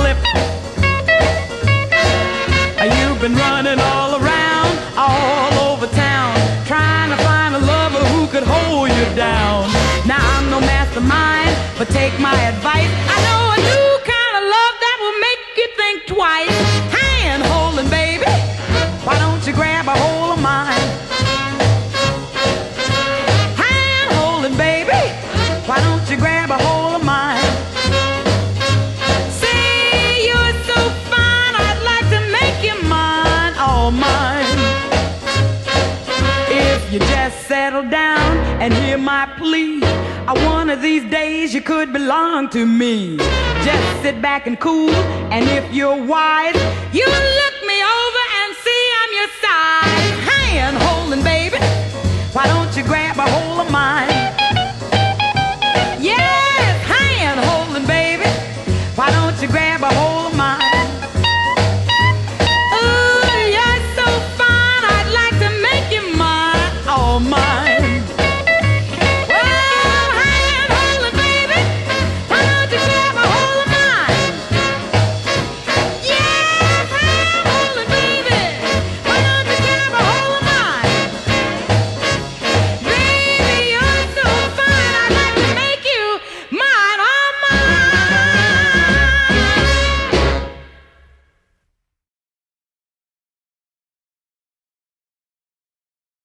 flip. You've been running settle down and hear my plea. I, one of these days you could belong to me. Just sit back and cool, and if you're wise, you look me over and see I'm your size. Hand holding, baby. Why don't you grab a hold of mine?